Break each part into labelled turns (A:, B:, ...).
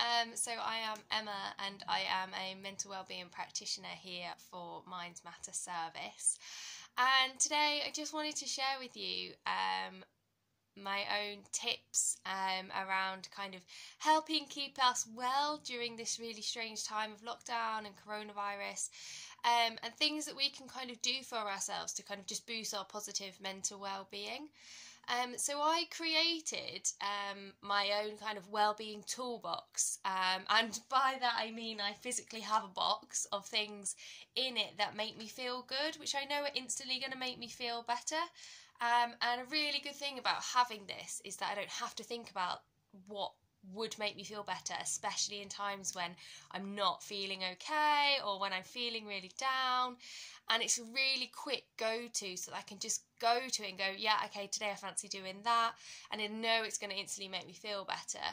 A: Um, so I am Emma and I am a mental wellbeing practitioner here for Minds Matter service. And today I just wanted to share with you um, my own tips um, around kind of helping keep us well during this really strange time of lockdown and coronavirus. Um, and things that we can kind of do for ourselves to kind of just boost our positive mental well-being. Um, so I created um, my own kind of well-being toolbox, um, and by that I mean I physically have a box of things in it that make me feel good, which I know are instantly going to make me feel better. Um, and a really good thing about having this is that I don't have to think about what would make me feel better, especially in times when I'm not feeling okay or when I'm feeling really down. And it's a really quick go to so that I can just go to it and go, yeah, okay, today I fancy doing that. And I know it's going to instantly make me feel better.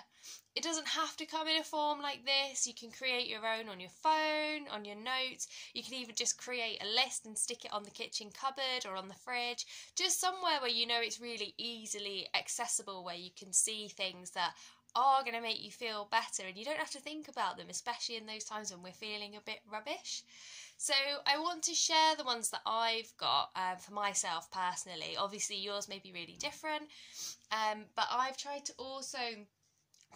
A: It doesn't have to come in a form like this. You can create your own on your phone, on your notes. You can even just create a list and stick it on the kitchen cupboard or on the fridge. Just somewhere where you know it's really easily accessible, where you can see things that are going to make you feel better and you don't have to think about them, especially in those times when we're feeling a bit rubbish. So I want to share the ones that I've got um, for myself personally. Obviously, yours may be really different, um, but I've tried to also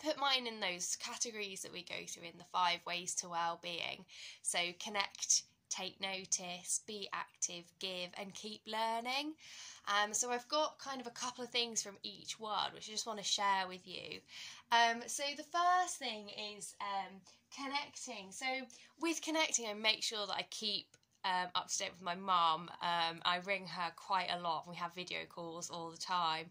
A: put mine in those categories that we go through in the five ways to well-being. So connect, take notice, be active, give, and keep learning. Um, so I've got kind of a couple of things from each one, which I just want to share with you. Um, so the first thing is um, connecting. So with connecting, I make sure that I keep um, up to date with my mum. Um, I ring her quite a lot. We have video calls all the time.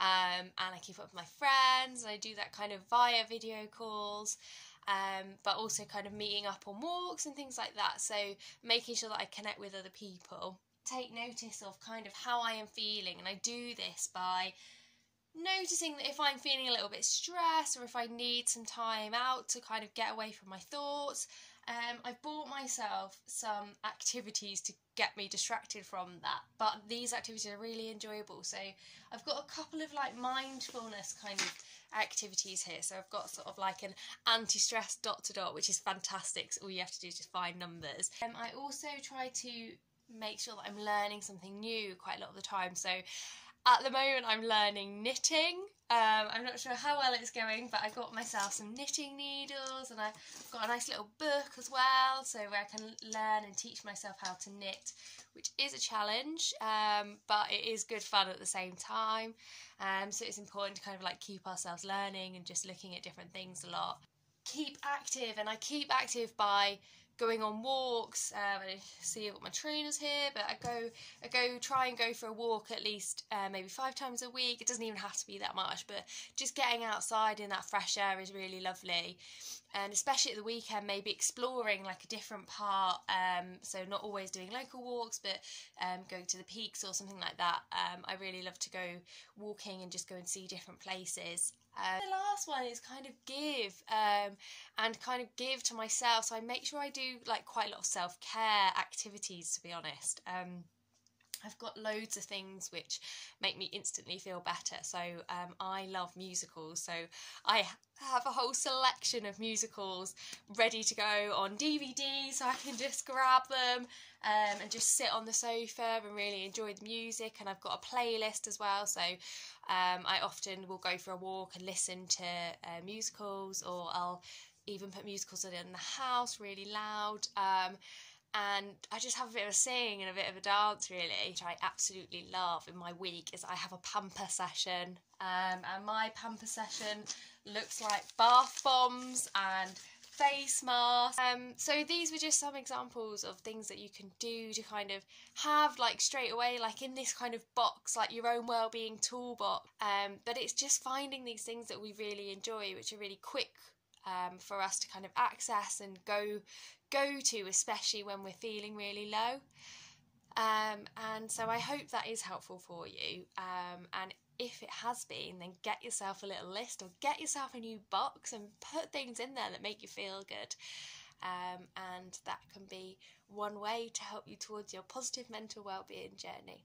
A: Um, and I keep up with my friends. and I do that kind of via video calls um, but also kind of meeting up on walks and things like that. So making sure that I connect with other people. Take notice of kind of how I am feeling, and I do this by noticing that if I'm feeling a little bit stressed or if I need some time out to kind of get away from my thoughts, um, I've bought myself some activities to get me distracted from that. But these activities are really enjoyable. So I've got a couple of like mindfulness kind of activities here. So I've got sort of like an anti-stress dot to dot, which is fantastic. So all you have to do is just find numbers. Um, I also try to make sure that I'm learning something new quite a lot of the time. So at the moment, I'm learning knitting. Um, I'm not sure how well it's going, but I got myself some knitting needles and I've got a nice little book as well, so where I can learn and teach myself how to knit, which is a challenge, um, but it is good fun at the same time. Um, so it's important to kind of like keep ourselves learning and just looking at different things a lot. Keep active, and I keep active by going on walks. Um, I see I've my trainers here, but I go I go try and go for a walk at least uh, maybe five times a week. It doesn't even have to be that much, but just getting outside in that fresh air is really lovely. And especially at the weekend, maybe exploring like a different part. Um, so not always doing local walks, but um, going to the peaks or something like that. Um, I really love to go walking and just go and see different places. Uh, the last one is kind of give um, and kind of give to myself. So I make sure I do like quite a lot of self care activities, to be honest. Um, I've got loads of things which make me instantly feel better. So um, I love musicals. So I have a whole selection of musicals ready to go on DVD, so I can just grab them um, and just sit on the sofa and really enjoy the music. And I've got a playlist as well. So um, I often will go for a walk and listen to uh, musicals, or I'll even put musicals in the house really loud. Um, and I just have a bit of a sing and a bit of a dance really, which I absolutely love in my week is I have a pamper session um, and my pamper session looks like bath bombs and face masks. Um, so these were just some examples of things that you can do to kind of have like straight away, like in this kind of box, like your own well-being toolbox. Um, but it's just finding these things that we really enjoy, which are really quick um, for us to kind of access and go go to, especially when we're feeling really low. Um, and so I hope that is helpful for you. Um, and if it has been, then get yourself a little list or get yourself a new box and put things in there that make you feel good. Um, and that can be one way to help you towards your positive mental well-being journey.